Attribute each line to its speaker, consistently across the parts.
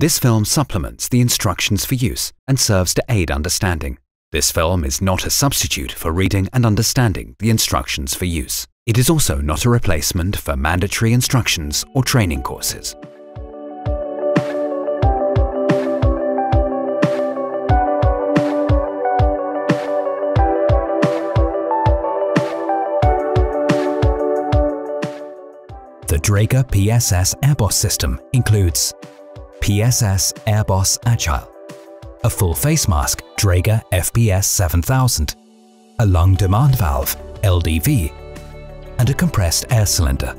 Speaker 1: This film supplements the instructions for use and serves to aid understanding. This film is not a substitute for reading and understanding the instructions for use. It is also not a replacement for mandatory instructions or training courses. The Draeger PSS Airboss system includes PSS Airboss Agile, a full face mask Draeger FPS 7000, a lung demand valve LDV, and a compressed air cylinder.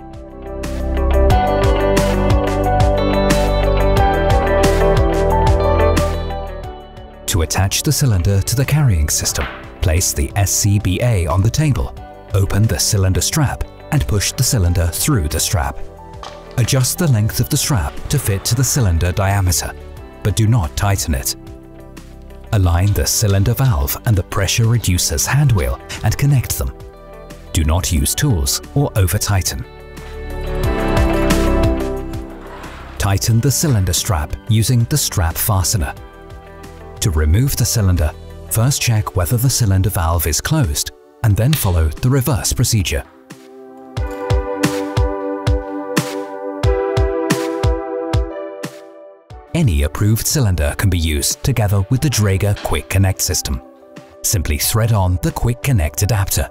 Speaker 1: To attach the cylinder to the carrying system, place the SCBA on the table, open the cylinder strap and push the cylinder through the strap. Adjust the length of the strap to fit to the cylinder diameter, but do not tighten it. Align the cylinder valve and the pressure reducer's handwheel and connect them. Do not use tools or over-tighten. Tighten the cylinder strap using the strap fastener. To remove the cylinder, first check whether the cylinder valve is closed and then follow the reverse procedure. Any approved cylinder can be used together with the Draeger Quick Connect system. Simply thread on the Quick Connect adapter.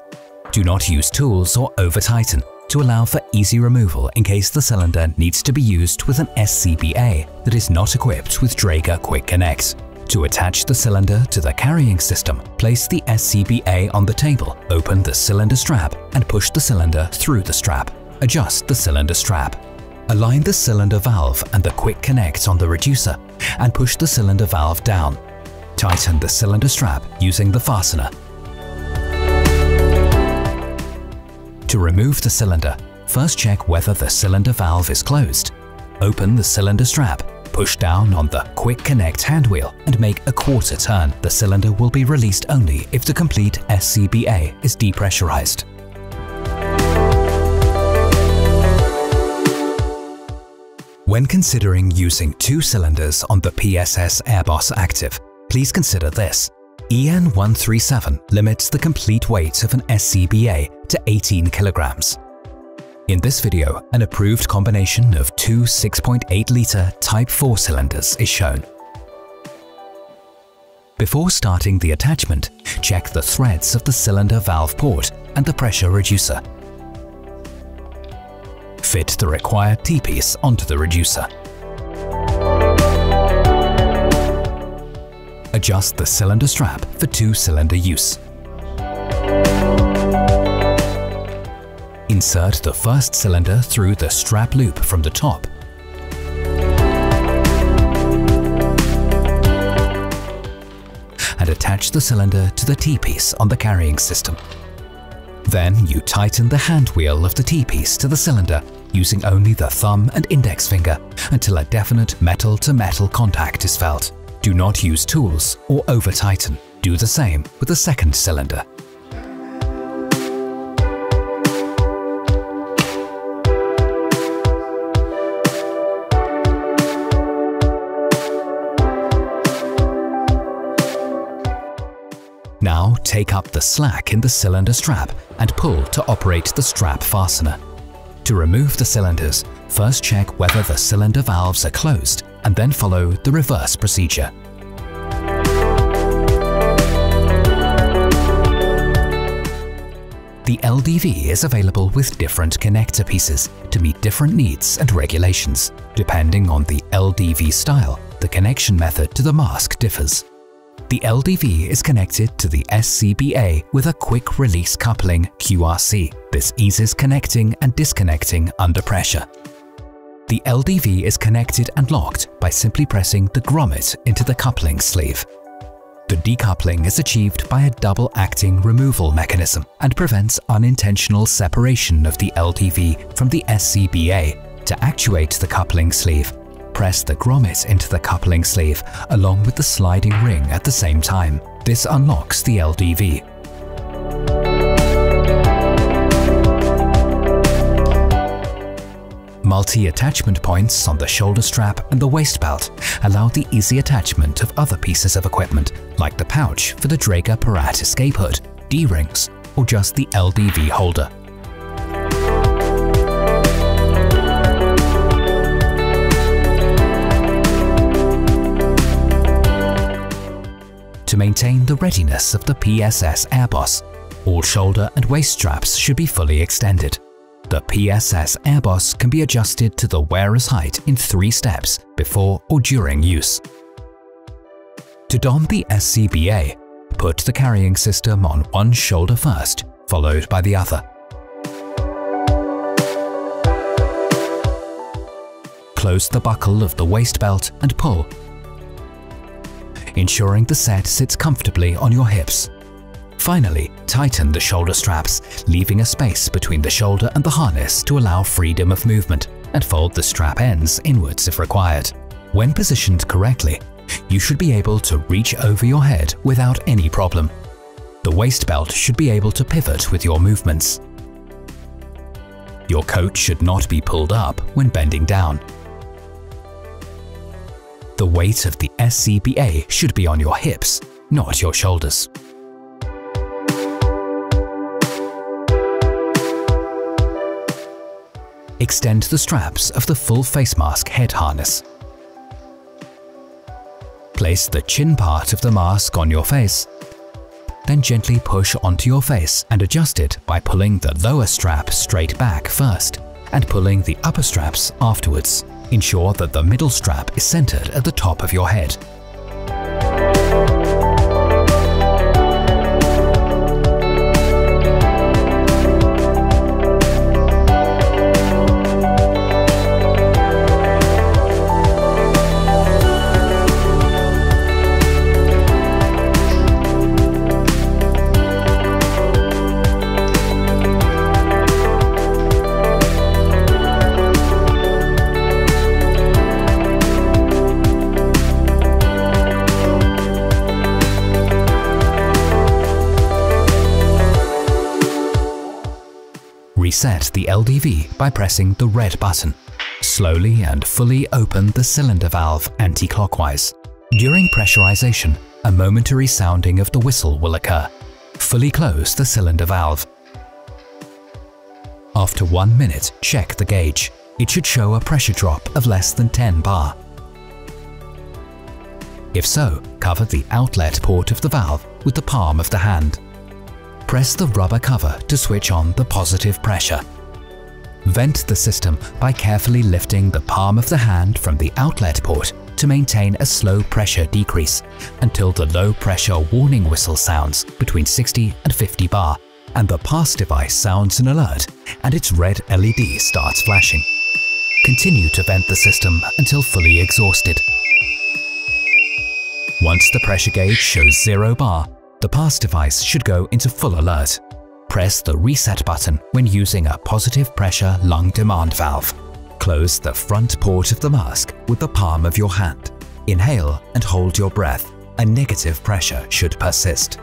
Speaker 1: Do not use tools or over-tighten to allow for easy removal in case the cylinder needs to be used with an SCBA that is not equipped with Draeger Quick Connect. To attach the cylinder to the carrying system, place the SCBA on the table, open the cylinder strap and push the cylinder through the strap. Adjust the cylinder strap. Align the cylinder valve and the quick connect on the reducer and push the cylinder valve down. Tighten the cylinder strap using the fastener. To remove the cylinder, first check whether the cylinder valve is closed. Open the cylinder strap, push down on the quick connect handwheel and make a quarter turn. The cylinder will be released only if the complete SCBA is depressurized. When considering using two cylinders on the PSS Airboss Active, please consider this. EN137 limits the complete weight of an SCBA to 18 kilograms. In this video, an approved combination of two 6.8-litre Type 4 cylinders is shown. Before starting the attachment, check the threads of the cylinder valve port and the pressure reducer. Fit the required T-piece onto the reducer. Adjust the cylinder strap for two-cylinder use. Insert the first cylinder through the strap loop from the top. And attach the cylinder to the T-piece on the carrying system. Then you tighten the hand wheel of the T-piece to the cylinder using only the thumb and index finger until a definite metal-to-metal -metal contact is felt. Do not use tools or over-tighten. Do the same with the second cylinder. Now take up the slack in the cylinder strap and pull to operate the strap fastener. To remove the cylinders, first check whether the cylinder valves are closed and then follow the reverse procedure. The LDV is available with different connector pieces to meet different needs and regulations. Depending on the LDV style, the connection method to the mask differs. The LDV is connected to the SCBA with a quick release coupling QRC. This eases connecting and disconnecting under pressure. The LDV is connected and locked by simply pressing the grommet into the coupling sleeve. The decoupling is achieved by a double-acting removal mechanism and prevents unintentional separation of the LDV from the SCBA. To actuate the coupling sleeve, press the grommet into the coupling sleeve along with the sliding ring at the same time. This unlocks the LDV. multi-attachment points on the shoulder strap and the waist belt allow the easy attachment of other pieces of equipment like the pouch for the Draeger Parat escape hood, D-rings, or just the LDV holder. Maintain the readiness of the PSS Airboss, all shoulder and waist straps should be fully extended. The PSS Airboss can be adjusted to the wearer's height in three steps before or during use. To don the SCBA, put the carrying system on one shoulder first, followed by the other. Close the buckle of the waist belt and pull, ensuring the set sits comfortably on your hips. Finally, tighten the shoulder straps, leaving a space between the shoulder and the harness to allow freedom of movement, and fold the strap ends inwards if required. When positioned correctly, you should be able to reach over your head without any problem. The waist belt should be able to pivot with your movements. Your coat should not be pulled up when bending down. The weight of the SCBA should be on your hips, not your shoulders. Extend the straps of the full face mask head harness. Place the chin part of the mask on your face, then gently push onto your face and adjust it by pulling the lower strap straight back first and pulling the upper straps afterwards. Ensure that the middle strap is centered at the top of your head. Reset the LDV by pressing the red button. Slowly and fully open the cylinder valve anti-clockwise. During pressurization, a momentary sounding of the whistle will occur. Fully close the cylinder valve. After one minute, check the gauge. It should show a pressure drop of less than 10 bar. If so, cover the outlet port of the valve with the palm of the hand press the rubber cover to switch on the positive pressure. Vent the system by carefully lifting the palm of the hand from the outlet port to maintain a slow pressure decrease until the low pressure warning whistle sounds between 60 and 50 bar and the pass device sounds an alert and its red LED starts flashing. Continue to vent the system until fully exhausted. Once the pressure gauge shows 0 bar, the pass device should go into full alert. Press the reset button when using a positive pressure lung demand valve. Close the front port of the mask with the palm of your hand. Inhale and hold your breath. A negative pressure should persist.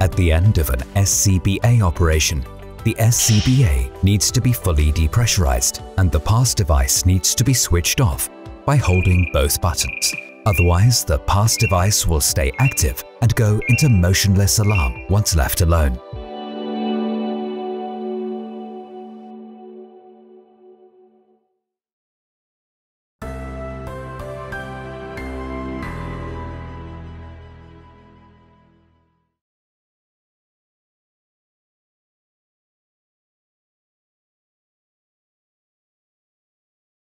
Speaker 1: At the end of an SCBA operation, the SCBA needs to be fully depressurized and the pass device needs to be switched off by holding both buttons. Otherwise, the pass device will stay active and go into motionless alarm once left alone.